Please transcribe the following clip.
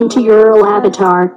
into your avatar.